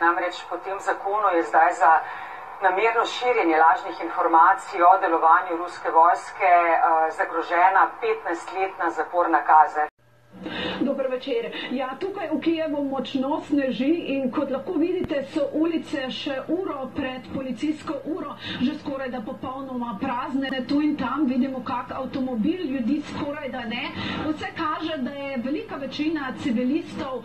Namreč po tem zakonu je zdaj za namerno širjenje lažnih informacij o delovanju ruske vojske uh, zagrožena 15-letna zaporna kazen. Dober večer. Ja, tukaj v Kijevu močno sneži in kot lahko vidite, so ulice še uro pred policijsko uro že skoraj da popolnoma prazne. Tu in tam vidimo, kak avtomobil ljudi skoraj da ne. Vse kaže, da je velika večina civilistov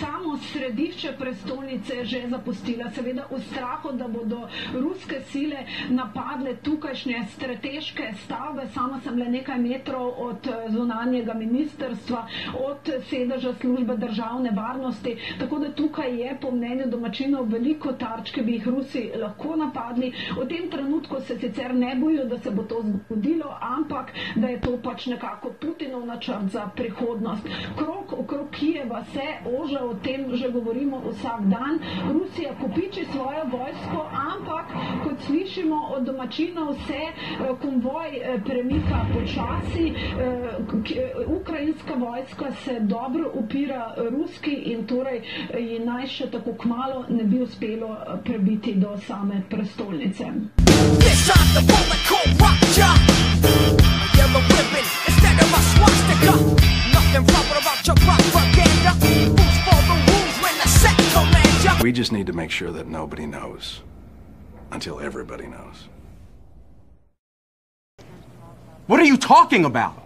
samo središče prestolnice že zapustila. Seveda v strahu, da bodo ruske sile napadle tukajšnje strateške stavbe. Sama sem le nekaj metrov od zunanjega ministerstva, od sedeža službe državne varnosti. Tako da tukaj je po mnenju domačinov veliko tarč, ki bi jih Rusi lahko napadli. V tem trenutku se sicer ne bojijo, da se bo to zgodilo, ampak da je to pač nekako Putinov načrt za prihodnost. Krok okrog Kijeva se ože, o tem že govorimo vsak dan. Rusija kopiči svojo vojsko, ampak kot slišimo od domačinov, se konvoj premika počasi. Ukrajinska vojska se dobro upira ruski in torej ji naj še tako kmalo ne bi uspelo eh, prebiti do same prestolnice. We just need to make sure that nobody knows until everybody knows. What are you talking about?